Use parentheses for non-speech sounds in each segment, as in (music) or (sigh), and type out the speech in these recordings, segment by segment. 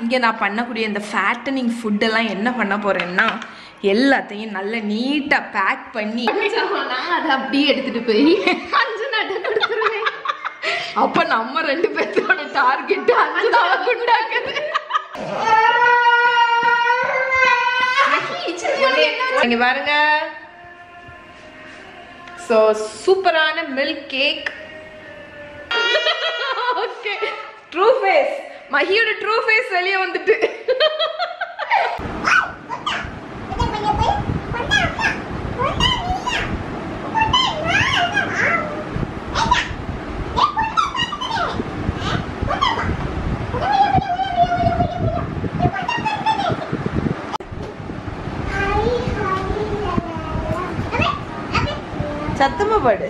இங்கே நான் பண்ணக்கூடிய இந்த ஃபேட்டனிங் ஃபுட்டெல்லாம் என்ன பண்ண போகிறேன்னா எல்லாத்தையும் நல்ல நீட்டாக பேக் பண்ணி அதை அப்படியே எடுத்துட்டு போய் அஞ்சு நட்டை கொடுத்துருவேன். அப்போ நம்ம ரெண்டு பேர்த்தோட டார்கெட் அஞ்சாவை குண்டாக்குது இங்க பாருங்க. ஸோ சூப்பரான milk cake okay true face மஹியோட true face வெளியே வந்துட்டு. சத்தமா பாடு.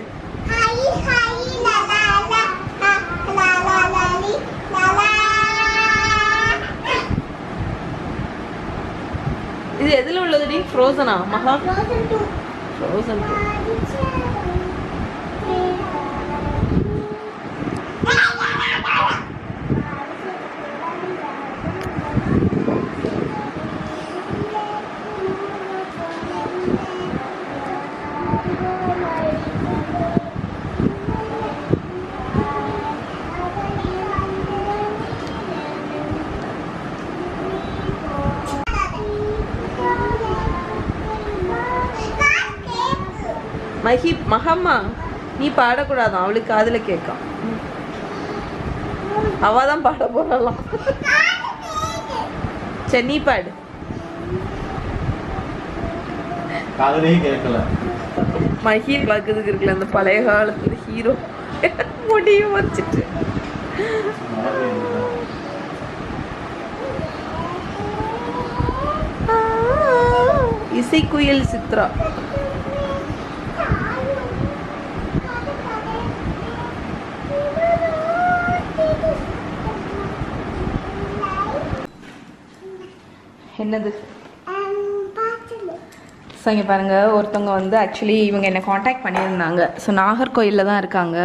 இது எதுல உள்ளதுடி? ஃப்ரோசனா மகா? ஃப்ரோசன் மஹி மகம்மா நீ பாடக்கூடாதான். அவளுக்கு காதுல கேட்கும் அவ தான் பாட போறலாம் சரி நீ பாடு. மஹி பார்க்கறதுக்கு இருக்குல்ல அந்த பழைய காலத்துல ஹீரோ முடியும் வச்சுட்டு. இசைக்குயில் சித்ரா. என்னது? ஸோ இங்கே பாருங்கள் ஒருத்தவங்க வந்து ஆக்சுவலி இவங்க என்னை காண்டாக்ட் பண்ணியிருந்தாங்க. ஸோ நாகர்கோயிலில் தான் இருக்காங்க.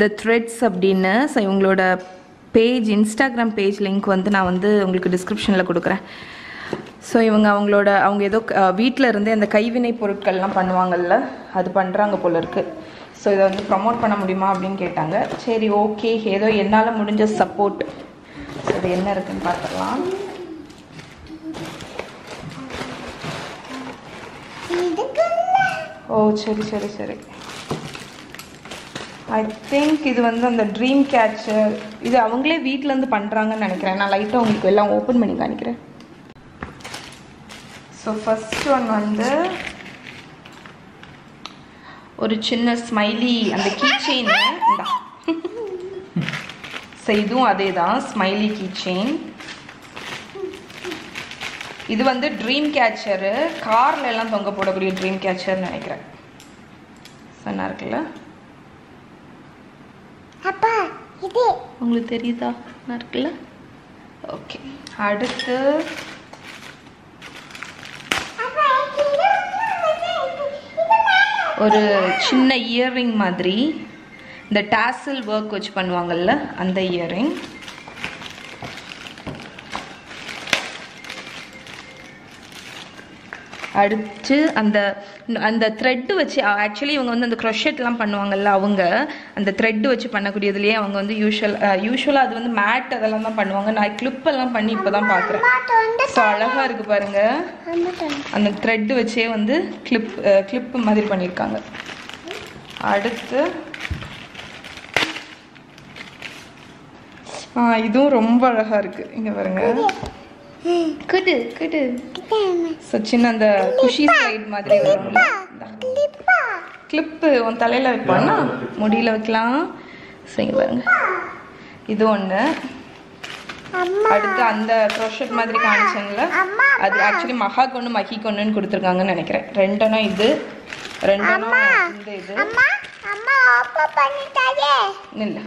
த த்ரெட்ஸ் அப்படின்னு. ஸோ இவங்களோட பேஜ் இன்ஸ்டாகிராம் பேஜ் லிங்க் வந்து நான் வந்து உங்களுக்கு டிஸ்கிரிப்ஷனில் கொடுக்குறேன். ஸோ இவங்க அவங்களோட அவங்க ஏதோ வீட்டில் இருந்தே அந்த கைவினை பொருட்கள்லாம் பண்ணுவாங்கல்ல அது பண்ணுறாங்க போல இருக்குது ஸோ இதை வந்து ப்ரமோட் பண்ண முடியுமா அப்படின்னு கேட்டாங்க. சரி ஓகே ஏதோ என்னால் முடிஞ்ச சப்போர்ட் ஸோ இது என்ன இருக்குன்னு பார்த்துக்கலாம் ஓ சரி சரி சரி. ஐ திங்க் இது வந்து அந்த ட்ரீம் கேச்சர் இது அவங்களே வீட்டிலேருந்து பண்ணுறாங்கன்னு நினைக்கிறேன். நான் லைட்டாக உங்களுக்கு எல்லாம் ஓப்பன் பண்ணி காணிக்கிறேன் ஸோ ஃபஸ்ட் ஒன் வந்து ஒரு சின்ன ஸ்மைலி அந்த கீ செயின் ஸோ இதுவும் அதே தான் ஸ்மைலி கீ செயின் இது வந்து ட்ரீம் கேச்சரு கார்ல எல்லாம் தொங்க போடக்கூடிய ட்ரீம் கேச்சர்னு நினைக்கிறேன். சொன்னா இருக்குல்ல? அப்பா இது. உங்களுக்கு தெரியுதா? நல்லா இருக்குல்ல? ஓகே அடுத்து ஒரு சின்ன இயர்ரிங் மாதிரி இந்த டாசல் ஒர்க் வச்சு பண்ணுவாங்கல்ல அந்த இயரிங் அடுத்து அந்த அந்த த்ரெட்டு வச்சு ஆக்சுவலி இவங்க வந்து அந்த க்ரொஷெட்லாம் பண்ணுவாங்கல்ல அவங்க அந்த த்ரெட்டு வச்சு பண்ணக்கூடியதுலேயே அவங்க வந்து யூஷுவல் யூஸ்வலாக அது வந்து மேட் அதெல்லாம் தான் பண்ணுவாங்க. நான் கிளிப் எல்லாம் பண்ணி இப்போ தான் பார்க்குறேன் ஸோ அழகாக இருக்குது பாருங்கள் அந்த த்ரெட்டு வச்சே வந்து கிளிப் கிளிப்பு மாதிரி பண்ணியிருக்காங்க. அடுத்து இதுவும் ரொம்ப அழகாக இருக்குது இங்கே பாருங்கள் குடு குடு. ஸோ சின்ன அந்த குஷி ஸ்லைட் மாதிரி வரும்ல கிளிப்பா உன் தலையில வைப்பானா? முடியில வைக்கலாம். ஸோ இங்க பாருங்க. இது ஒன்று அடுத்து அந்த க்ரோஷட் மாதிரி காமிச்சேன்ல. அது ஆக்சுவலி மகா கொண்டு மகி கொண்டுன்னு கொடுத்துருக்காங்கன்னு நினைக்கிறேன். ரெண்டனும் இது? ரெண்டனும் இந்த இது? அம்மா அம்மா ஓப்பன் பண்ணிட்டாயே இல்லை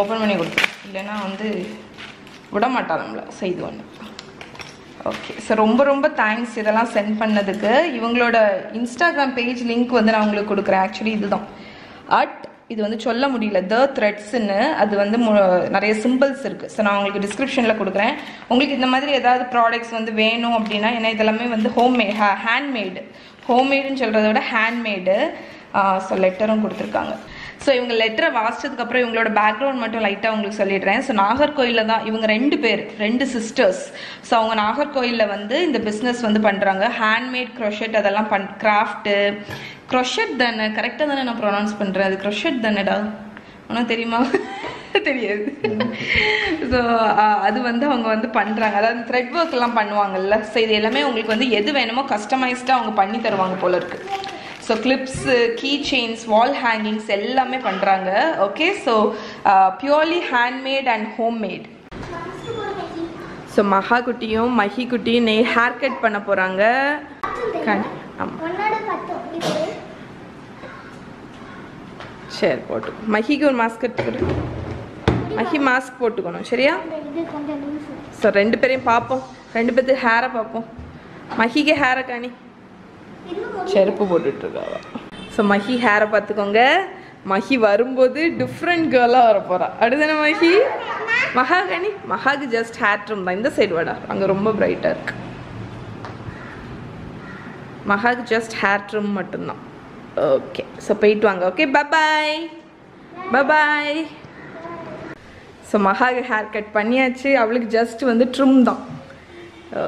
ஓப்பன் பண்ணி கொடுத்து இல்லைன்னா வந்து விட மாட்டான் நம்மளை செய்து ஒன்று ஓகே சார் ரொம்ப ரொம்ப தேங்க்ஸ் இதெல்லாம் சென்ட் பண்ணதுக்கு. இவங்களோட இன்ஸ்டாகிராம் பேஜ் லிங்க் வந்து நான் உங்களுக்கு கொடுக்குறேன். ஆக்சுவலி இதுதான். அட் இது வந்து சொல்ல முடியல. த த்ரெட்ஸ்ன்னு அது வந்து நிறைய சிம்பிள்ஸ் இருக்குது ஸோ நான் உங்களுக்கு டிஸ்கிரிப்ஷனில் கொடுக்குறேன். உங்களுக்கு இந்த மாதிரி ஏதாவது ப்ராடக்ட்ஸ் வந்து வேணும் அப்படின்னா ஏன்னா இதெல்லாமே வந்து ஹோம்மேட் ஹேண்ட்மேடு ஹோம்மேடுன்னு சொல்கிறத விட ஹேண்ட்மேடு ஸோ லெட்டரும் கொடுத்துருக்காங்க. ஸோ இவங்க லெட்டரை வாசிச்சதுக்கப்புறம் இவங்களோட பேக்ரவுண்ட் மட்டும் லைட்டாக உங்களுக்கு சொல்லிடுறேன். ஸோ நாகர்கோயிலில் தான் இவங்க ரெண்டு பேர் ரெண்டு சிஸ்டர்ஸ் ஸோ அவங்க நாகர்கோயிலில் வந்து இந்த பிஸ்னஸ் வந்து பண்ணுறாங்க ஹேண்ட்மேட் க்ரொஷெட் அதெல்லாம் பண் கிராஃப்ட்டு க்ரொஷெட் தானே? கரெக்டாக தானே நான் ப்ரொனவுன்ஸ் பண்ணுறேன் அது க்ரொஷெட் தானேடா? உனக்கு தெரியுமா? தெரியாது. ஸோ அது வந்து அவங்க வந்து பண்ணுறாங்க அதாவது த்ரெட் ஒர்க்லாம் பண்ணுவாங்கல்ல. ஸோ இது எல்லாமே உங்களுக்கு வந்து எது வேணுமோ கஸ்டமைஸ்டாக அவங்க பண்ணி தருவாங்க போல இருக்குது so clips key chains wall hangings எல்லாமே பண்ணுறாங்க okay so purely handmade and homemade so Maha குட்டியும் மஹி குட்டியும் நெய் ஹேர் கட் பண்ண போகிறாங்க ஆமாம் சரி போட்டு மஹிக்கு ஒரு மாஸ்க் எடுத்துக்கிட்டு மஹி மாஸ்க் போட்டுக்கணும் சரியா ஸோ ரெண்டு பேரையும் பார்ப்போம் ரெண்டு பேர்த்து ஹேரை பார்ப்போம் மஹிக்கு ஹேரை காணி செருப்பு போட்டுட்டு ஸோ மஹி ஹேரை பார்த்துக்கோங்க. மஹி வரும்போது டிஃப்ரெண்ட் கேர்லாக வர போகிறா அடுதானே மஹி மகாகனி. மகாக்கு ஜஸ்ட் ஹேர் ட்ரிம் தான். இந்த சைடு வாடா. அங்கே ரொம்ப பிரைட்டாக இருக்கு. மகாக்கு ஜஸ்ட் ஹேர் ட்ரிம் மட்டும்தான். ஓகே ஸோ போயிட்டு வாங்க. Okay bye bye bye bye so மகாக்கு hair cut பண்ணியாச்சு. அவளுக்கு ஜஸ்ட் வந்து ட்ரிம் தான்.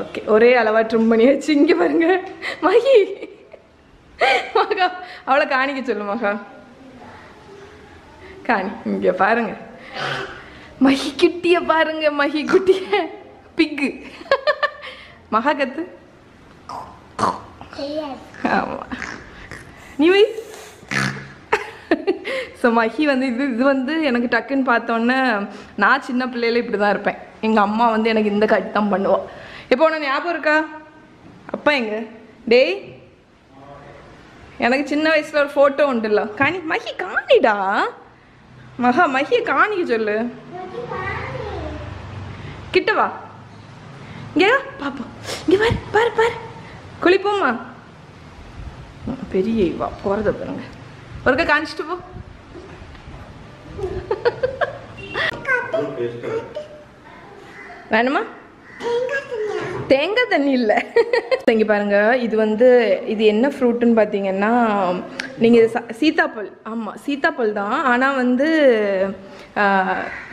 ஓகே ஒரே அளவாக ட்ரிம் பண்ணியாச்சு. இங்கே பாருங்க. மகி. மகா அவளை காணிக்க சொல்லு மகா. காணி இங்கே பாருங்க. மகி குட்டிய பாருங்க மகி குட்டிய பிக்கு. மகா கத்து. ஆமா. நீ ஸோ மஹி வந்து இது இது வந்து எனக்கு டக்குன்னு பார்த்தோன்னே நான் சின்ன பிள்ளையில இப்படி தான் இருப்பேன். எங்கள் அம்மா வந்து எனக்கு இந்த கட்டம் தான் பண்ணுவா. இப்போ உனக்கு ஞாபகம் இருக்கா? அப்பா எங்க? டேய் எனக்கு சின்ன வயசுல ஒரு ஃபோட்டோ உண்டுல்ல காணி மஹி காணிடா. மகா மஹியை காணிக்க சொல்லு. கிட்ட வா. இங்கே வா, பாப்போம் இங்கே பாரு பாரு பாரு. குளிப்போமா ம், பெரிய இவா போகிறத பாருங்க. ஒருக்கா காணிச்சிட்டு போ. வேணுமா? தேங்காய் தண்ணி இல்லை. இங்கே பாருங்கள் இது வந்து இது என்ன ஃப்ரூட்டுன்னு பார்த்தீங்கன்னா நீங்கள் இது ச- சீத்தாப்பழ் ஆமாம் சீத்தாப்பழ் தான். ஆனால் வந்து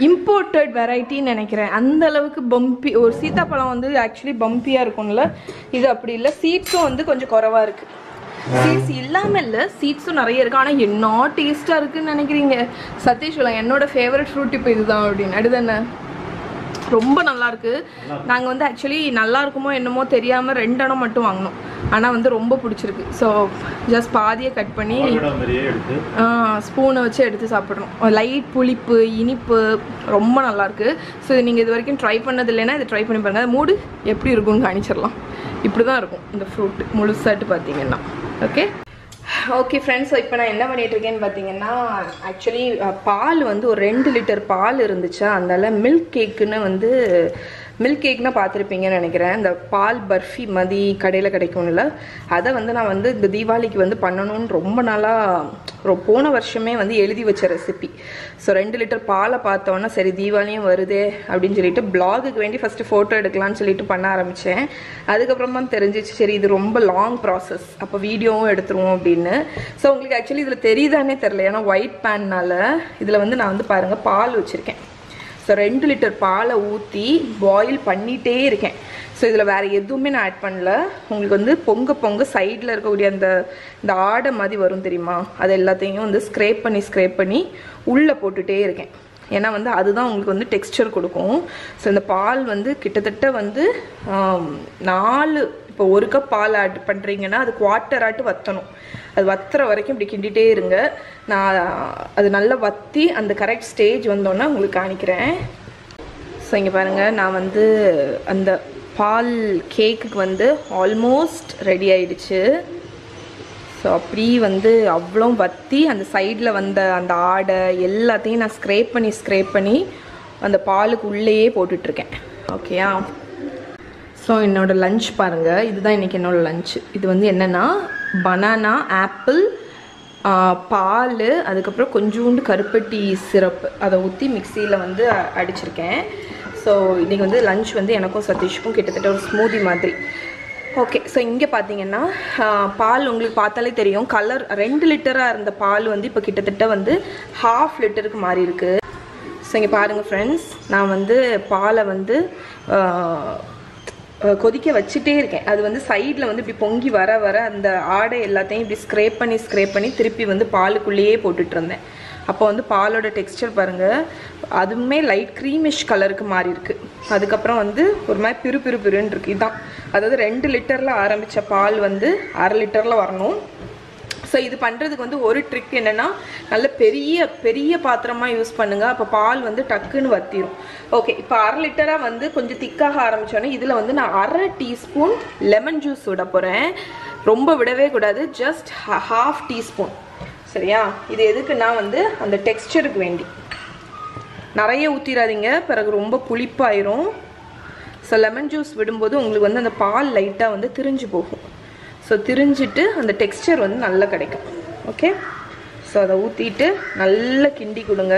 இம்போர்ட்டட் வெரைட்டின்னு நினைக்கிறேன். அந்த அளவுக்கு பம்பி ஒரு சீத்தாப்பழம் வந்து ஆக்சுவலி பம்பியாக இருக்கும்ல. இது அப்படி இல்லை. சீட்ஸும் வந்து கொஞ்சம் குறவாக இருக்குது சீட்ஸ் இல்லாமல் இல்லை. சீட்ஸும் நிறைய இருக்குது ஆனால் என்ன டேஸ்ட்டாக இருக்குன்னு நினைக்கிறீங்க? சதீஷ் என்னோட ஃபேவரட் ஃப்ரூட் இப்போ இதுதான் அப்படின்னு. அடுதானே ரொம்ப நல்லா இருக்கு நாங்கள் வந்து ஆக்சுவலி நல்லா இருக்குமோ என்னமோ தெரியாமல் ரெண்டு இடம் மட்டும் வாங்கினோம். ஆனால் வந்து ரொம்ப பிடிச்சிருக்கு. ஸோ ஜஸ்ட் பாதியை கட் பண்ணி ஸ்பூனை வச்சு எடுத்து சாப்பிட்றோம் லைட் புளிப்பு இனிப்பு ரொம்ப நல்லா இருக்கு ஸோ நீங்கள் இது வரைக்கும் ட்ரை பண்ணது இல்லைன்னா இதை ட்ரை பண்ணி பாருங்க. அது மூடு எப்படி இருக்கும்னு காணிச்சிடலாம். இப்படி தான் இருக்கும் இந்த ஃப்ரூட் முழுசாட்டு பார்த்தீங்கன்னா ஓகே ஓகே ஃப்ரெண்ட்ஸ் இப்போ நான் என்ன பண்ணிகிட்ருக்கேன்னு பார்த்தீங்கன்னா ஆக்சுவலி பால் வந்து ஒரு ரெண்டு லிட்டர் பால் இருந்துச்சா? அதனால் மில்க் கேக்குன்னு வந்து மில்க் கேக்னா பார்த்துருப்பீங்கன்னு நினைக்கிறேன். இந்த பால் பர்ஃபி மதி கடையில் கிடைக்கும்ல அதை வந்து நான் வந்து இந்த தீபாவளிக்கு வந்து பண்ணணும்னு ரொம்ப நாளாக போன வருஷமே வந்து எழுதி வச்ச ரெசிபி ஸோ ரெண்டு லிட்டர் பாலை பார்த்தோன்னா சரி தீபாவளியும் வருதே அப்படின்னு சொல்லிட்டு பிளாகுக்கு வேண்டி ஃபஸ்ட்டு ஃபோட்டோ எடுக்கலாம்னு சொல்லிட்டு பண்ண ஆரம்பித்தேன் அதுக்கப்புறமா தெரிஞ்சிச்சு சரி இது ரொம்ப லாங் ப்ராசஸ் அப்போ வீடியோவும் எடுத்துருவோம் அப்படின்னு. ஸோ உங்களுக்கு ஆக்சுவலி இதில் தெரியுதானே தெரில ஏன்னா ஒயிட் பேன்னால இதில் வந்து நான் வந்து பாருங்கள் பால் வச்சுருக்கேன். ஸோ ரெண்டு லிட்டர் பாலை ஊற்றி பாயில் பண்ணிகிட்டே இருக்கேன். ஸோ இதில் வேறு எதுவுமே நான் ஆட் பண்ணல. உங்களுக்கு வந்து பொங்க பொங்க சைடில் இருக்கக்கூடிய அந்த இந்த ஆடை மாதிரி வரும் தெரியுமா? அது எல்லாத்தையும் வந்து ஸ்க்ரேப் பண்ணி ஸ்க்ரேப் பண்ணி உள்ளே போட்டுகிட்டே இருக்கேன். ஏன்னா வந்து அதுதான் உங்களுக்கு வந்து டெக்ஸ்சர் கொடுக்கும். ஸோ இந்த பால் வந்து கிட்டத்தட்ட வந்து நாலு இப்போ ஒரு கப் பால் ஆட் பண்ணுறீங்கன்னா அது குவார்ட்டராகட்டு வற்றணும் அது வத்துற வரைக்கும் இப்படி கிண்டிகிட்டே இருங்க. நான் அது நல்லா வற்றி அந்த கரெக்ட் ஸ்டேஜ் வந்தோன்னே உங்களுக்கு காணிக்கிறேன் ஸோ இங்கே பாருங்கள் நான் வந்து அந்த பால் கேக்குக்கு வந்து ஆல்மோஸ்ட் ரெடி ஆயிடுச்சு. ஸோ அப்படி வந்து அவ்வளோ வத்தி அந்த சைடில் வந்த அந்த ஆடை எல்லாத்தையும் நான் ஸ்க்ரேப் பண்ணி ஸ்க்ரேப் பண்ணி அந்த பாலுக்கு உள்ளேயே போட்டுட்ருக்கேன் ஓகேயா ஸோ என்னோடய லஞ்ச் பாருங்கள் இதுதான் இன்றைக்கி என்னோடய லஞ்ச் இது வந்து என்னென்னா பனானா ஆப்பிள் பால் அதுக்கப்புறம் கொஞ்சோண்டு கருப்பட்டி சிரப் அதை ஊற்றி மிக்சியில் வந்து அடிச்சிருக்கேன். ஸோ இன்றைக்கி வந்து லஞ்ச் வந்து எனக்கும் சதீஷுக்கும் கிட்டத்தட்ட ஒரு ஸ்மூதி மாதிரி. ஓகே ஸோ இங்கே பார்த்தீங்கன்னா பால் உங்களுக்கு பார்த்தாலே தெரியும். கலர் ரெண்டு லிட்டராக இருந்த பால் வந்து இப்போ கிட்டத்தட்ட வந்து ஹாஃப் லிட்டருக்கு மாறி இருக்குது ஸோ இங்கே பாருங்கள் ஃப்ரெண்ட்ஸ் நான் வந்து பாலை வந்து கொதிக்க வச்சுட்டே இருக்கேன். அது வந்து சைடில் வந்து இப்படி பொங்கி வர வர அந்த ஆடை எல்லாத்தையும் இப்படி ஸ்க்ரேப் பண்ணி ஸ்க்ரேப் பண்ணி திருப்பி வந்து பாலுக்குள்ளேயே போட்டுட்டு இருந்தேன். அப்போ வந்து பாலோட டெக்ஸ்டர் பாருங்கள் அதுவுமே லைட் க்ரீமிஷ் கலருக்கு மாறி இருக்கு. அதுக்கப்புறம் வந்து ஒரு மாதிரி பிறு பிறு பிறுன்னு இருக்கு. இதுதான் அதாவது ரெண்டு லிட்டரில் ஆரம்பித்த பால் வந்து அரை லிட்டரில் வரணும். ஸோ இது பண்ணுறதுக்கு வந்து ஒரு ட்ரிக் என்னென்னா நல்ல பெரிய பெரிய பாத்திரமாக யூஸ் பண்ணுங்கள் அப்போ பால் வந்து டக்குன்னு வத்திரும். ஓகே இப்போ அரை லிட்டராக வந்து கொஞ்சம் திக்காக ஆரம்பித்தோன்னே இதில் வந்து நான் அரை டீஸ்பூன் லெமன் ஜூஸ் விட போகிறேன் ரொம்ப விடவே கூடாது ஜஸ்ட் ஹாஃப் டீஸ்பூன் சரியா? இது எதுக்குன்னா வந்து அந்த டெக்ஸ்டருக்கு வேண்டி. நிறைய ஊற்றிடாதீங்க பிறகு ரொம்ப புளிப்பாயிரும். ஸோ லெமன் ஜூஸ் விடும்போது உங்களுக்கு வந்து அந்த பால் லைட்டாக வந்து திரிஞ்சு போகும். ஸோ திரிஞ்சிட்டு அந்த டெக்ஸ்சர் வந்து நல்லா கிடைக்கும். ஓகே ஸோ அதை ஊற்றிட்டு நல்லா கிண்டி கொடுங்க.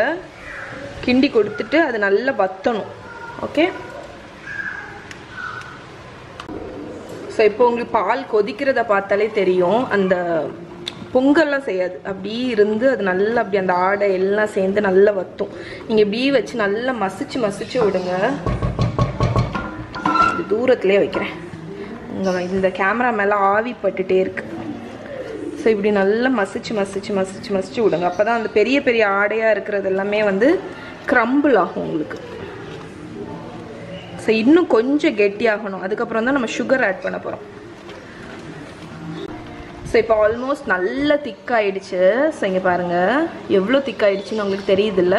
கிண்டி கொடுத்துட்டு அது நல்லா வத்தணும். ஓகே ஸோ இப்போ உங்களுக்கு பால் கொதிக்கிறத பார்த்தாலே தெரியும். அந்த பொங்கல்லாம் செய்யாது. அப்படியே இருந்து அது நல்லா அப்படி அந்த ஆடை எல்லாம் சேர்ந்து நல்லா வத்தும். நீங்கள் இப்படியே வச்சு நல்லா மசிச்சு மசிச்சு விடுங்க. தூரத்துலேயே வைக்கிறேன். இங்கே இந்த கேமரா மேலே ஆவி பட்டுட்டே இருக்கு. ஸோ இப்படி நல்லா மசிச்சு மசிச்சு மசிச்சு மசிச்சு விடுங்க. அப்போ தான் அந்த பெரிய பெரிய ஆடையாக இருக்கிறது எல்லாமே வந்து க்ரம்பிள் ஆகும் உங்களுக்கு. ஸோ இன்னும் கொஞ்சம் கெட்டியாகணும் அதுக்கப்புறம் தான் நம்ம சுகர் ஆட் பண்ண போகிறோம் ஸோ இப்போ ஆல்மோஸ்ட் நல்லா திக்காயிடுச்சு ஸோ இங்கே பாருங்கள் எவ்வளோ திக்காயிடுச்சுன்னு உங்களுக்கு தெரியுதில்ல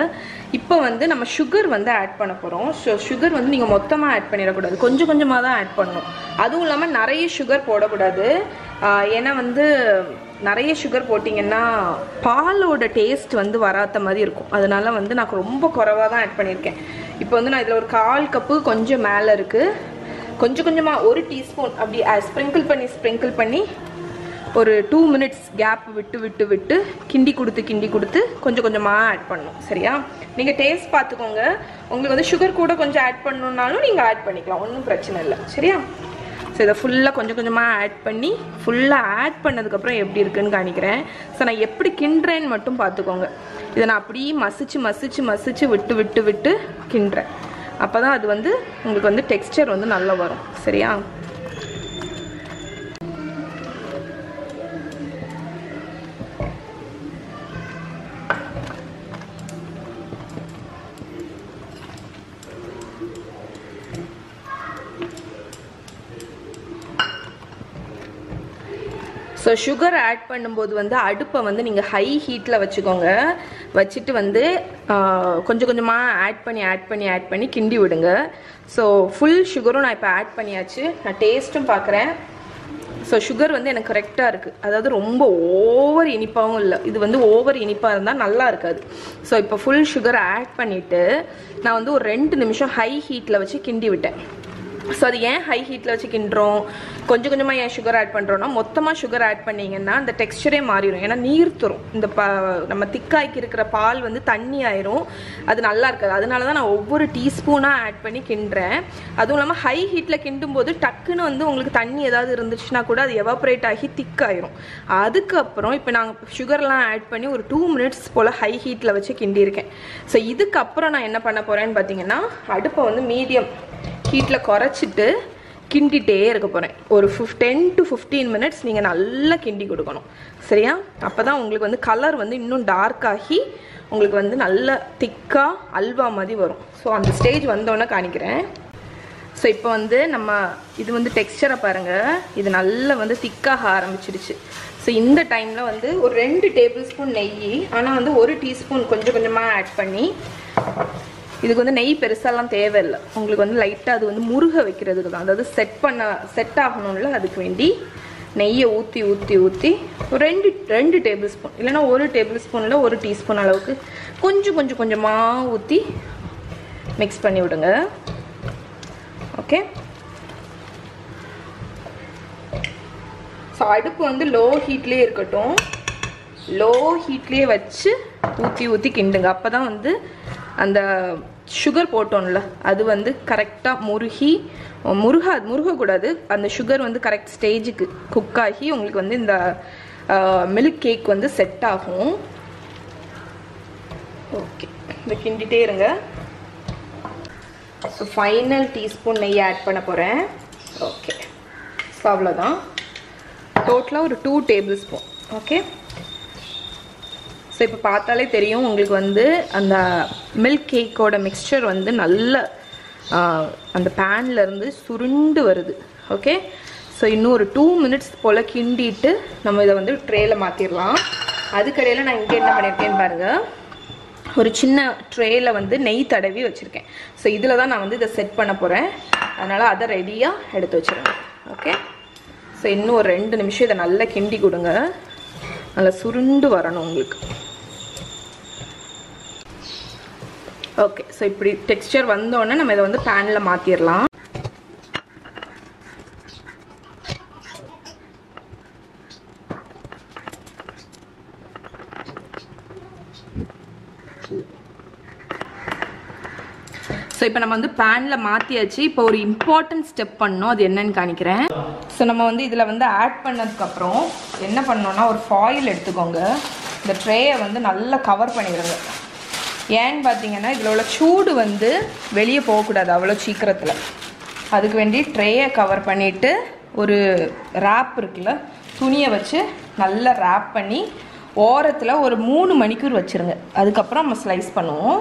இப்போ வந்து நம்ம சுகர் வந்து ஆட் பண்ண போகிறோம் ஸோ சுகர் வந்து நீங்கள் மொத்தமாக ஆட் பண்ணிடக்கூடாது. கொஞ்சம் கொஞ்சமாக தான் ஆட் பண்ணணும். அதுவும் இல்லாமல் நிறைய சுகர் போடக்கூடாது. ஏன்னா வந்து நிறைய சுகர் போட்டிங்கன்னா பாலோட டேஸ்ட் வந்து வராத மாதிரி இருக்கும். அதனால வந்து நான் ரொம்ப குறைவாக தான் ஆட் பண்ணியிருக்கேன். இப்போ வந்து நான் இதில் ஒரு கால் கப்பு கொஞ்சம் மேலே இருக்குது கொஞ்சம் கொஞ்சமாக ஒரு டீஸ்பூன் அப்படி ஸ்ப்ரிங்கிள் பண்ணி ஸ்ப்ரிங்கிள் பண்ணி ஒரு டூ மினிட்ஸ் கேப் விட்டு விட்டு விட்டு கிண்டி கொடுத்து கிண்டி கொடுத்து கொஞ்சம் கொஞ்சமாக ஆட் பண்ணணும் சரியா? நீங்கள் டேஸ்ட் பார்த்துக்கோங்க. உங்களுக்கு வந்து சுகர் கூட கொஞ்சம் ஆட் பண்ணணுன்னாலும் நீங்கள் ஆட் பண்ணிக்கலாம். ஒன்றும் பிரச்சனை இல்லை சரியா? ஸோ இதை ஃபுல்லாக கொஞ்சம் கொஞ்சமாக ஆட் பண்ணி ஃபுல்லாக ஆட் பண்ணதுக்கப்புறம் எப்படி இருக்குன்னு காணிக்கிறேன் ஸோ நான் எப்படி கிண்டுறேன்னு மட்டும் பார்த்துக்கோங்க. இதை நான் அப்படியே மசிச்சு மசிச்சு மசிச்சு விட்டு விட்டு விட்டு கிண்டுறேன். அப்போ தான் அது வந்து உங்களுக்கு வந்து டெக்ஸ்டர் வந்து நல்லா வரும் சரியா? ஸோ சுகர் ஆட் பண்ணும்போது வந்து அடுப்பை வந்து நீங்கள் ஹை ஹீட்டில் வச்சுக்கோங்க. வச்சுட்டு வந்து கொஞ்சம் கொஞ்சமாக ஆட் பண்ணி ஆட் பண்ணி ஆட் பண்ணி கிண்டி விடுங்க. ஸோ ஃபுல் சுகரும் நான் இப்போ ஆட் பண்ணியாச்சு. நான் டேஸ்ட்டும் பார்க்குறேன் ஸோ சுகர் வந்து எனக்கு கரெக்டாக இருக்குது அதாவது ரொம்ப ஓவர் இனிப்பாகவும் இல்லை. இது வந்து ஓவர் இனிப்பாக இருந்தால் நல்லா இருக்காது. ஸோ இப்போ ஃபுல் சுகர் ஆட் பண்ணிவிட்டு நான் வந்து ஒரு ரெண்டு நிமிஷம் ஹை ஹீட்டில் வச்சு கிண்டி விட்டேன். ஸோ அது ஏன் ஹை ஹீட்டில் வச்சு கிண்டுறோம் கொஞ்சம் கொஞ்சமாக ஏன் சுகர் ஆட் பண்ணுறோன்னா மொத்தமாக சுகர் ஆட் பண்ணீங்கன்னா அந்த டெக்ஸ்சரே மாறிடும். ஏன்னா நீர்த்துரும் இந்த ப நம்ம திக்காய்க்கு இருக்கிற பால் வந்து தண்ணி ஆயிரும். அது நல்லா இருக்காது. அதனால தான் நான் ஒவ்வொரு டீஸ்பூனாக ஆட் பண்ணி கிண்டுறேன். அதுவும் இல்லாமல் ஹை ஹீட்டில் கிண்டும் போது டக்குன்னு வந்து உங்களுக்கு தண்ணி ஏதாவது இருந்துச்சுன்னா கூட அது எவாப்ரேட் ஆகி திக்காயிரும். அதுக்கப்புறம் இப்போ நாங்கள் சுகர்லாம் ஆட் பண்ணி ஒரு டூ மினிட்ஸ் போல் ஹை ஹீட்டில் வச்சு கிண்டியிருக்கேன். ஸோ இதுக்கப்புறம் நான் என்ன பண்ண போகிறேன்னு பார்த்தீங்கன்னா அடுப்பை வந்து மீடியம் ஹீட்டில் குறைச்சிட்டு கிண்டிகிட்டே இருக்க போகிறேன் ஒரு ஃபிஃப் டென் டு ஃபிஃப்டீன் மினிட்ஸ் நீங்கள் நல்லா கிண்டி கொடுக்கணும். சரியா? அப்போ தான் உங்களுக்கு வந்து கலர் வந்து இன்னும் டார்க் ஆகி உங்களுக்கு வந்து நல்ல திக்காக அல்வா மாதிரி வரும். ஸோ அந்த ஸ்டேஜ் வந்தோன்னே காணிக்கிறேன் ஸோ இப்போ வந்து நம்ம இது வந்து டெக்ஸ்சரை பாருங்கள் இது நல்லா வந்து திக்காக ஆரம்பிச்சிடுச்சு ஸோ இந்த டைமில் வந்து ஒரு ரெண்டு டேபிள் ஸ்பூன் நெய் ஆனால் வந்து ஒரு டீஸ்பூன் கொஞ்சம் கொஞ்சமாக ஆட் பண்ணி இதுக்கு வந்து நெய் பெருசாலாம் தேவையில்லை. உங்களுக்கு வந்து லைட்டாக அது வந்து முருக வைக்கிறதுக்கு தான். அதாவது செட் பண்ண செட் ஆகணும்ல அதுக்கு வேண்டி நெய்யை ஊற்றி ஊற்றி ஊற்றி ஒரு ரெண்டு ரெண்டு டேபிள் ஸ்பூன் இல்லைன்னா ஒரு டேபிள் ஸ்பூனில் ஒரு டீஸ்பூன் அளவுக்கு கொஞ்சம் கொஞ்சம் கொஞ்சமாக ஊற்றி மிக்ஸ் பண்ணி விடுங்க. ஓகே ஸோ அடுப்பு வந்து லோ ஹீட்லேயே இருக்கட்டும். லோ ஹீட்லேயே வச்சு ஊற்றி ஊற்றி கிண்டுங்க. அப்போ தான் வந்து அந்த சுகர் போட்டோம்ல அது வந்து கரெக்டாக முருகி முருகா முருகக்கூடாது அந்த சுகர் வந்து கரெக்ட் ஸ்டேஜுக்கு குக் ஆகி உங்களுக்கு வந்து இந்த மில்க் கேக் வந்து செட் ஆகும். ஓகே இந்த கிண்டிட்டே இருங்க. ஸோ ஃபைனல் டீஸ்பூன் நெய் ஆட் பண்ண போகிறேன் ஓகே ஸோ அவ்வளோதான் டோட்டலாக ஒரு two tablespoon okay so இப்போ பார்த்தாலே தெரியும் உங்களுக்கு வந்து அந்த மில்க் கேக்கோட மிக்ஸ்சர் வந்து நல்ல அந்த பேன்லேருந்து சுருண்டு வருது. ஓகே ஸோ இன்னும் ஒரு டூ மினிட்ஸ் போல் கிண்டிட்டு நம்ம இதை வந்து ட்ரேயில் மாற்றிடலாம் அதுக்கடையில் நான் இங்கே என்ன பண்ணியிருக்கேன்னு பாருங்கள் ஒரு சின்ன ட்ரேயில் வந்து நெய் தடவி வச்சுருக்கேன். ஸோ இதில் தான் நான் வந்து இதை செட் பண்ண போகிறேன் அதனால் அதை ரெடியாக எடுத்து வச்சுருவேன் ஓகே ஸோ இன்னும் ஒரு ரெண்டு நிமிஷம் இதை நல்லா கிண்டி கொடுங்க. நல்லா சுருண்டு வரணும் உங்களுக்கு. ஓகே ஸோ இப்படி டெக்ஸ்டர் வந்தோடனே நம்ம இதை வந்து பேனில் மாற்றிடலாம் ஸோ இப்போ நம்ம வந்து பேனில் மாற்றியாச்சு இப்போ ஒரு இம்பார்ட்டன்ட் ஸ்டெப் பண்ணோம் அது என்னன்னு காணிக்கிறேன். ஸோ நம்ம வந்து இதில் வந்து ஆட் பண்ணதுக்கப்புறம் என்ன பண்ணோன்னா ஒரு ஃபாயில் எடுத்துக்கோங்க. இந்த ட்ரேயை வந்து நல்லா கவர் பண்ணிடுங்க. ஏன்னு பார்த்தீங்கன்னா இதில் உள்ள சூடு வந்து வெளியே போகக்கூடாது அவ்வளோ சீக்கிரத்தில். அதுக்கு வேண்டி ட்ரேயை கவர் பண்ணிவிட்டு ஒரு ரேப் இருக்குல்ல துணியை வச்சு நல்லா ரேப் பண்ணி ஓரத்தில் ஒரு மூணு மணிக்கூர் வச்சுருங்க. அதுக்கப்புறம் நம்ம ஸ்லைஸ் பண்ணுவோம்.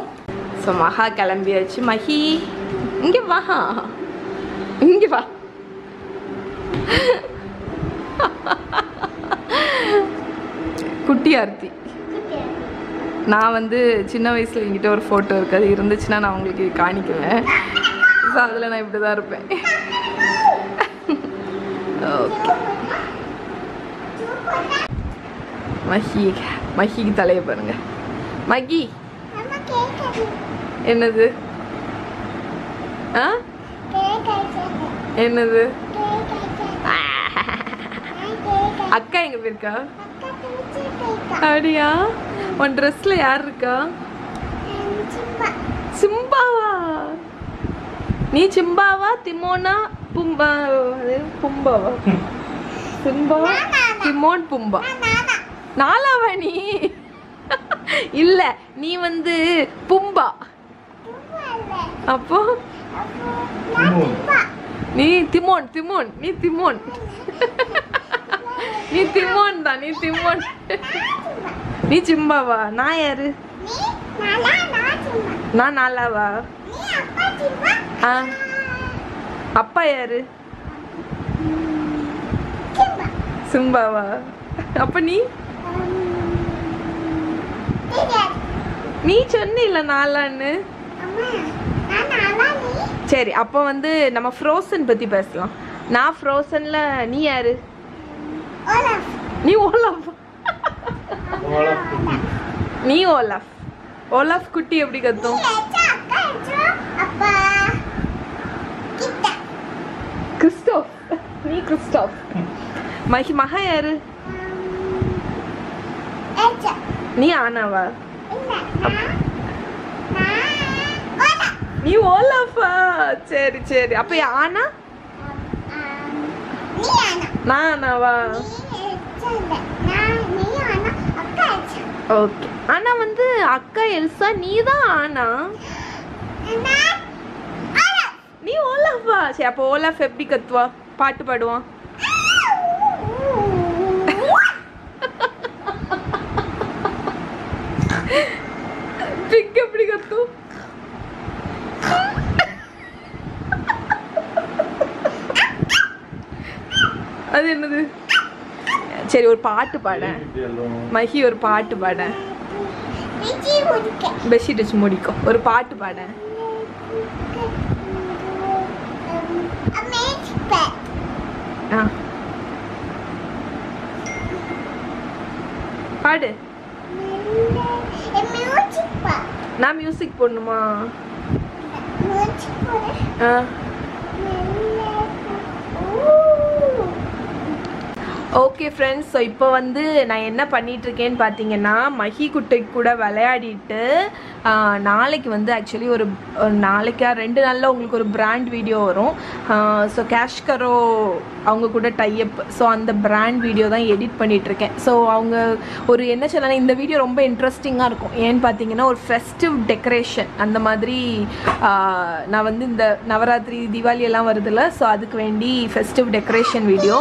ஸோ மகா கிளம்பியாச்சு. மஹி இங்கே வா. இங்கே வா. குட்டி ஆர்த்தி. நான் வந்து சின்ன வயசில் என்கிட்ட ஒரு ஃபோட்டோ இருக்கு. அது இருந்துச்சுன்னா நான் உங்களுக்கு காணிக்குவேன். ஸோ அதில் நான் இப்படி தான் இருப்பேன். ஓகே மஹி மஹிக்கு தலையை பாருங்க. மகி! என்னது? ஆ? என்னது? கேக் அக்கா எங்க போயிருக்கா. அப்படியா? உன் ட்ரெஸ்ல யார் இருக்கா? சிம்பாவா? நீ சிம்பாவா திமோனா பும்பா பும்பாவா? சிம்பா திமோன் பும்பா? நாலாவா நீ? இல்ல நீ வந்து பும்பா. அப்போ? நீ திமோன் திமோன் நீ திமோன். நீ திமோன் தான் நீ திமோன். நீ சிம்பாவா நான் யாரு? நீ நானா? நாலாவா? ஆ. அப்பா யாரு? சிம்பாவா அப்ப நீ? நீ சொன்னில நாலான்னு. சரி அப்போ வந்து நம்ம ஃப்ரோசன் பத்தி பேசலாம். நான் ஃப்ரோசன்ல நீ யாரு? நீ ஓலாஃப் நீ ஓலாஃப் ஓலாஃப் குட்டி எப்படி கத்தும்? கிறிஸ்டோப். நீ கிறிஸ்டோப். மகி மகா யாரு? நீ ஆனாவா? நீ ஓலாஃபா சரி சரி. அப்ப ஆனா? நீ ஆனா. நான் ஆனாவா நீ ஏச்சா இல்ல நான் நீ ஆனா அக்கா ஏச்சா ஓகே ஆனா வந்து அக்கா எல்சா நீ தான் ஆனா நீ ஓலாஃபா சரி அப்போ ஓலாஃப் எப்படி கத்துவா? பாட்டு பாடுவான். பிக் எப்படி கத்தும்? அது என்னது? சரி ஒரு பாட்டு பாடேன் மஹி ஒரு பாட்டு முடிக்க பெட்ஷீட் வச்சு முடிக்கும் ஒரு பாட்டு பேட். ஆ. பாடு. பேட் நான் மியூசிக் போடணுமா? போட. ஆ. ஓகே ஃப்ரெண்ட்ஸ் ஸோ இப்போ வந்து நான் என்ன பண்ணிகிட்ருக்கேன்னு பார்த்தீங்கன்னா மஹி குட்டை கூட விளையாடிட்டு நாளைக்கு வந்து ஆக்சுவலி ஒரு நாளைக்கா ரெண்டு நாளில் உங்களுக்கு ஒரு பிராண்ட் வீடியோ வரும். ஸோ கேஷ்கரோ அவங்க கூட டைஅப் ஸோ அந்த பிராண்ட் வீடியோ தான் எடிட் பண்ணிகிட்ருக்கேன் ஸோ அவங்க ஒரு என்ன சொல்லலாம் இந்த வீடியோ ரொம்ப இன்ட்ரெஸ்டிங்காக இருக்கும். ஏன்னு பார்த்தீங்கன்னா ஒரு ஃபெஸ்டிவ் டெக்கரேஷன் அந்த மாதிரி நான் வந்து இந்த நவராத்திரி தீபாவளி எல்லாம் வருதுல்ல ஸோ அதுக்கு வேண்டி ஃபெஸ்டிவ் டெக்கரேஷன் வீடியோ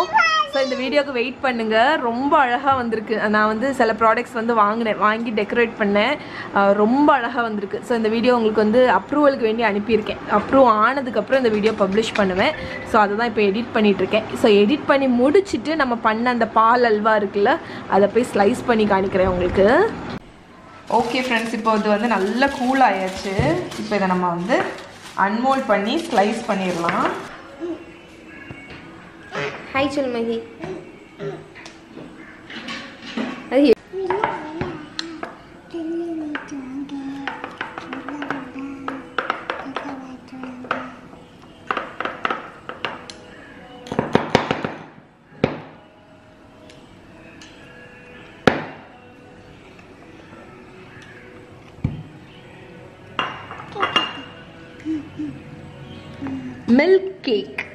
ஸோ இந்த வீடியோக்கு வெயிட் பண்ணுங்கள் ரொம்ப அழகாக வந்திருக்கு. நான் வந்து சில ப்ராடக்ட்ஸ் வந்து வாங்கினேன். வாங்கி டெக்கரேட் பண்ணேன். ரொம்ப அழகாக வந்திருக்கு. ஸோ இந்த வீடியோ உங்களுக்கு வந்து அப்ரூவலுக்கு வேண்டி அனுப்பியிருக்கேன். அப்ரூவ் ஆனதுக்கப்புறம் இந்த வீடியோ பப்ளிஷ் பண்ணுவேன். ஸோ அதை தான் இப்போ எடிட் பண்ணிகிட்ருக்கேன் இருக்கேன். ஸோ எடிட் பண்ணி முடிச்சுட்டு நம்ம பண்ண அந்த பால் அல்வா இருக்குல்ல அதை போய் ஸ்லைஸ் பண்ணி காணிக்கிறேன் உங்களுக்கு. ஓகே ஃப்ரெண்ட்ஸ் இப்போ இது வந்து நல்லா கூல் ஆயாச்சு. இப்போ இதை நம்ம வந்து அன்மோல்ட் பண்ணி ஸ்லைஸ் பண்ணிடலாம். ஹாய் சொல் மகி அது மில்க் கேக்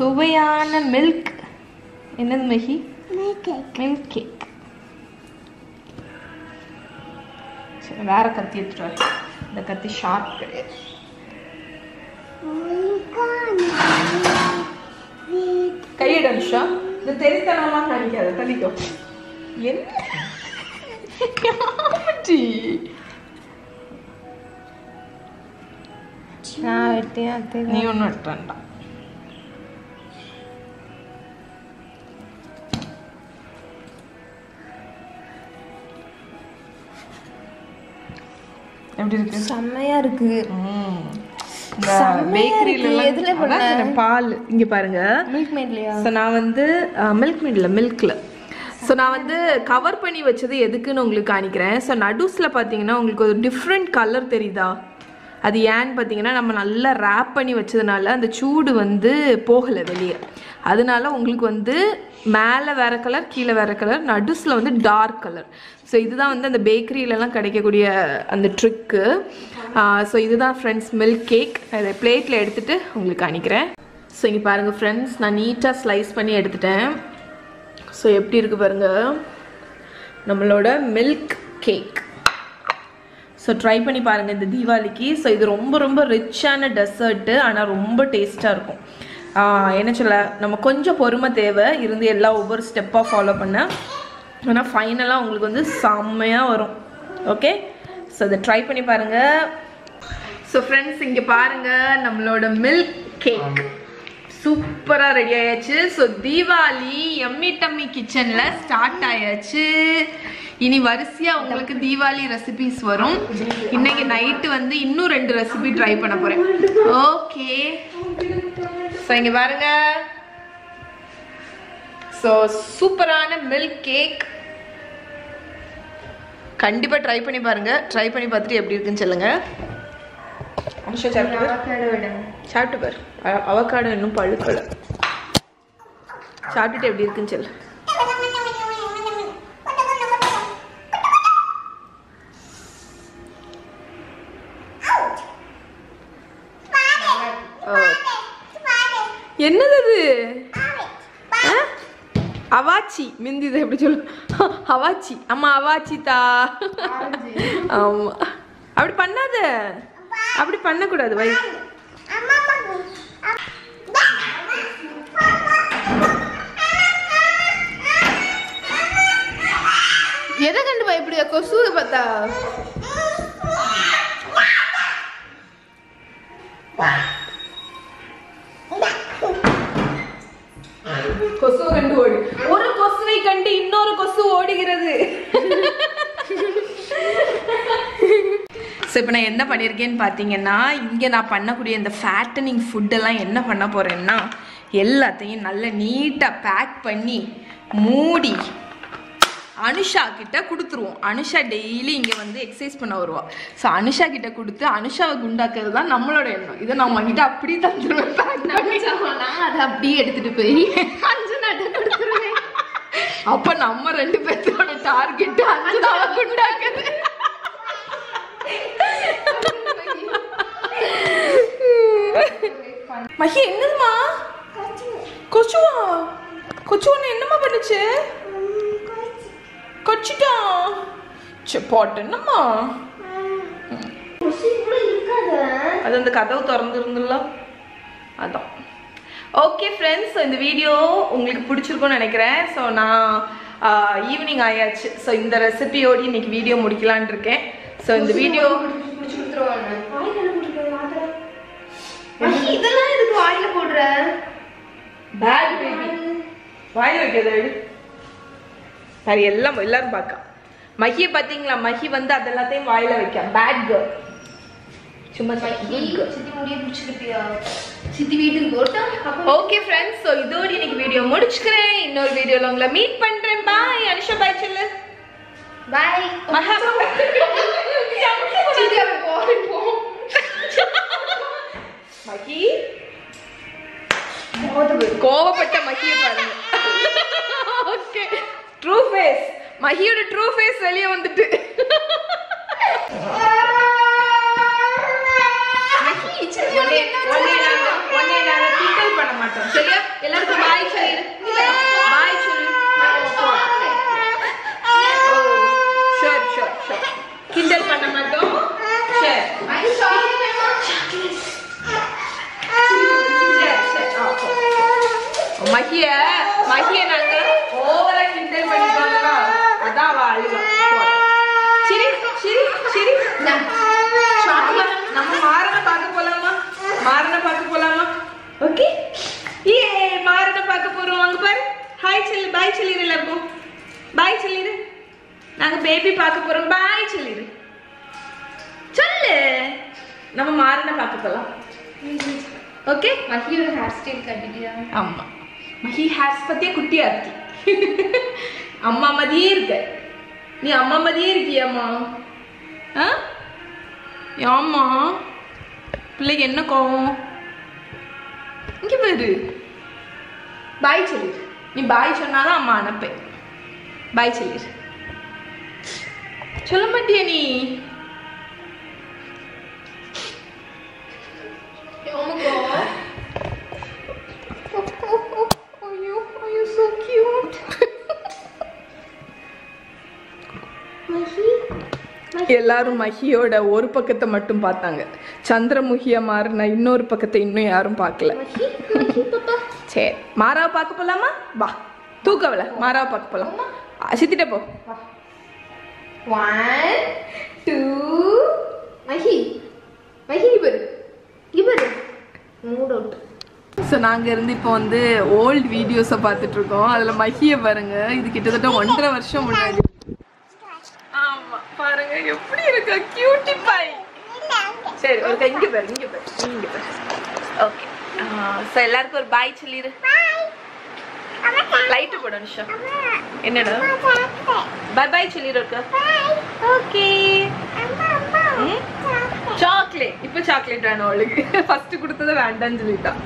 சுவையான மில்க் என்னது மஹி? மில்க் கேக் சரி வேற கத்தி எடுத்துட்டு இந்த கத்தி ஷார்ப் கிடையாது. கையெடு அனுஷா. இந்த தெரித்தனம்லாம் நினைக்காத தள்ளிக்கோ என்ன. நான் வெட்டியா நீ ஒன்றும் எடுத்துட்டா எப்படி இருக்கு? செம்மையா இருக்கு. பேக்கரியில? பால். இங்க பாருங்க. மில்க் மேட்லையா ஸோ நான் வந்து மில்க் மீடில் மில்கில் ஸோ நான் வந்து கவர் பண்ணி வச்சது எதுக்குன்னு உங்களுக்கு காணிக்கிறேன். ஸோ நடுஸில் பார்த்தீங்கன்னா உங்களுக்கு ஒரு டிஃப்ரெண்ட் கலர் தெரியுதா? அது ஏன்னு பார்த்தீங்கன்னா நம்ம நல்லா ரேப் பண்ணி வச்சதுனால அந்த சூடு வந்து போகலை வெளியே. அதனால உங்களுக்கு வந்து மேலே வேற கலர் கீழே வேறு கலர் நடுஸில் வந்து டார்க் கலர் ஸோ இதுதான் வந்து அந்த பேக்கரியிலலாம் கிடைக்கக்கூடிய அந்த ட்ரிக்கு ஸோ இதுதான் ஃப்ரெண்ட்ஸ் மில்க் கேக் அதை பிளேட்டில் எடுத்துகிட்டு உங்களுக்கு காணிக்கிறேன் ஸோ இங்கே பாருங்கள் ஃப்ரெண்ட்ஸ் நான் நீட்டாக ஸ்லைஸ் பண்ணி எடுத்துட்டேன். ஸோ எப்படி இருக்குது பாருங்கள் நம்மளோட மில்க் கேக் ஸோ ட்ரை பண்ணி பாருங்கள் இந்த தீபாவளிக்கு. ஸோ இது ரொம்ப ரொம்ப ரிச்சான டெசர்ட்டு ஆனால் ரொம்ப டேஸ்ட்டாக இருக்கும். என்ன சொல்ல நம்ம கொஞ்சம் பொறுமை தேவை. இருந்து எல்லாம் ஒவ்வொரு ஸ்டெப்பாக ஃபாலோ பண்ண. ஆனால் ஃபைனலாக உங்களுக்கு வந்து செம்மையாக வரும். ஓகே ஸோ இதை ட்ரை பண்ணி பாருங்கள் ஸோ ஃப்ரெண்ட்ஸ் இங்கே பாருங்கள் நம்மளோட மில்க் கேக் சூப்பராக ரெடி ஆயாச்சு. ஸோ தீபாவளி எம்மி டம்மி கிச்சனில் ஸ்டார்ட் ஆயாச்சு. இனி வரிசையாக உங்களுக்கு தீபாவளி ரெசிபிஸ் வரும். இன்னைக்கு நைட்டு வந்து இன்னும் ரெண்டு ரெசிபி ட்ரை பண்ண போகிறேன் ஓகே ஸோ இங்கே பாருங்க. ஸோ சூப்பரான மில்க் கேக் கண்டிப்பாக ட்ரை பண்ணி பாருங்க. ட்ரை பண்ணி பார்த்துட்டு எப்படி இருக்குன்னு சொல்லுங்க. சாப்பிட்டு சாப்பிட்டு பாரு. அவக்காடோ இன்னும் பழுக்கல. சாப்பிட்டுட்டு எப்படி இருக்குன்னு சொல்லு ஓ. என்னது அது ஆ? அவாச்சி மிந்தி இதை எப்படி சொல்லு? அவாச்சி அம்மா அவாச்சி தா ஆமா. அப்படி பண்ணாத. அப்படி பண்ணக்கூடாது வை. எதை கண்டு பயப்படுயா கொசுவை பார்த்தா. நான் என்ன பண்ணியிருக்கேன்னு பார்த்தீங்கன்னா இங்கே நான் பண்ணக்கூடிய இந்த ஃபேட்டனிங் ஃபுட்டெல்லாம் என்ன பண்ண போகிறேன்னா எல்லாத்தையும் நல்லா நீட்டாக பேக் பண்ணி மூடி அனுஷா கிட்ட கொடுத்துருவோம். அனுஷா டெய்லி இங்கே வந்து எக்ஸசைஸ் பண்ண வருவா. ஸோ அனுஷா கிட்ட கொடுத்து அனுஷாவை குண்டாக்குறது தான் நம்மளோட எண்ணம். இதை தந்துருவேன். Pack பண்ணி. நான் அதை அப்படியே எடுத்துட்டு போய் அஞ்சு நாட்டை கொடுத்துருவேன். அப்ப நம்ம ரெண்டு பேர்த்தோட டார்கெட் அஞ்சுதாவை குண்டாக்குது மஹி என்னதுமா கொச்சுவா? கொச்சுவா என்னம்மா பண்ணுச்சு? கொச்சிட்டான் சே போட்டு என்னம்மா? அது அந்த கதவு திறந்துருந்துல்ல? அதான். ஓகே ஃப்ரெண்ட்ஸ் இந்த வீடியோ உங்களுக்கு பிடிச்சிருக்கும்னு நினைக்கிறேன். ஸோ நான் ஈவினிங் ஆயாச்சு. ஸோ இந்த ரெசிபியோடு இன்னைக்கு வீடியோ முடிக்கலான் இருக்கேன். ஸோ இந்த வீடியோ இதெல்லாம் எதுக்கு வாயில போடுற? பேட் பேபி வாயில் வைக்கிறது எடு. சரி எல்லாம் எல்லாரும் பார்க்க மஹியை பார்த்தீங்களா மஹி வந்து அது எல்லாத்தையும் வாயில வைக்க. பேட் கேர்ள் சும்மா சித்தி முடிய பிடிச்சிருப்பியா சித்தி வீட்டுக்கு ஓகே ஃப்ரெண்ட்ஸ் ஸோ இதோட இன்னைக்கு வீடியோ முடிச்சுக்கிறேன். இன்னொரு வீடியோல உங்களை மீட் பண்றேன். பாய் அனுஷா. பாய் சொல்லு. பாய் மகா. (laughs) மகி. கோவப்பட்ட மகியை பாருங்க. ஓகே. ட்ரூ ஃபேஸ் மகியோட ட்ரூ ஃபேஸ் வெளியே வந்துட்டு. கிண்டல் பண்ண மாட்டோம். சரியா? எல்லாருக்கும் பாய் சொல்லிடு பாய் சொல்லு. ஷோர் ஷோர் ஷோர் கிண்டல் பண்ண மாட்டோம். சரி மகி சாக்லேட் வேணுமா சரி சரி ஆ, போ. மகிய மகிய நாங்க ஓவரா கிண்டல் பண்ணிட்டோம்னா அதான் அவ போடு. சிரி சிரி சிரி. நம்ம மாறன பார்க்க போலாமா? மாறன பார்க்க போலாமா? ஓகே. ஏ மாறன பார்க்க போறோம். அங்க பாரு. ஹாய் சொல்லு. பாய் சொல்லிடு எல்லாருக்கும் பாய் சொல்லிடு நாங்க பேபி பார்க்க போறோம். பாய் சொல்லிடு சொல்லு. நம்ம மாறன பார்க்க போலாம். ஓகே மகியோட ஹேர் ஸ்டைல் கட்டிட்டியா? ஆமா. மஹி ஹேர்ஸ் பத்தியே குட்டியா இருக்கி அம்மா மாதிரியே இருக்க. நீ அம்மா மாதிரியே இருக்கியாம்மா? ஆ? ஆமா பிள்ளைக்கு என்ன கோவம்? இங்க பாரு. பாய் சொல்லிடு நீ பாய் சொன்னாதான் அம்மா அனுப்பேன். பாய் சொல்லிடு சொல்ல மாட்டியா நீ? எல்லாரும் மஹியோட ஒரு பக்கத்தை மட்டும் பார்த்தாங்க. சந்திரமுகியா மாறின இன்னொரு பக்கத்தை இன்னும் யாரும் பார்க்கல. சரி மாறாவை பார்க்க போலாமா? வா தூக்கவல மாறாவை பார்க்க போலாம். சித்திட்ட போ. ஒன் டூ மஹி மஹி இவர். இவர். மூட் அவுட் ஸோ நாங்கள் இருந்து இப்போ வந்து ஓல்டு வீடியோஸை பார்த்துட்டு இருக்கோம் அதில் மஹியை பாருங்க. இது கிட்டத்தட்ட ஒன்றரை வருஷம் முன்னாடி. ஆமா பாருங்க. எப்படி இருக்கு? கியூட்டி பாய் சரி ஒரு இங்க பாரு இங்க பாரு இங்க பாரு. ஓகே ஸோ எல்லாருக்கும் ஒரு பாய் சொல்லிடு லைட்டு போட நிஷா என்னடா? பாய் பாய் சொல்லிடு ஓகே சாக்லேட் இப்போ சாக்லேட் வேணும் அவளுக்கு. ஃபர்ஸ்ட் கொடுத்தது வேண்டாம்னு சொல்லிட்டான்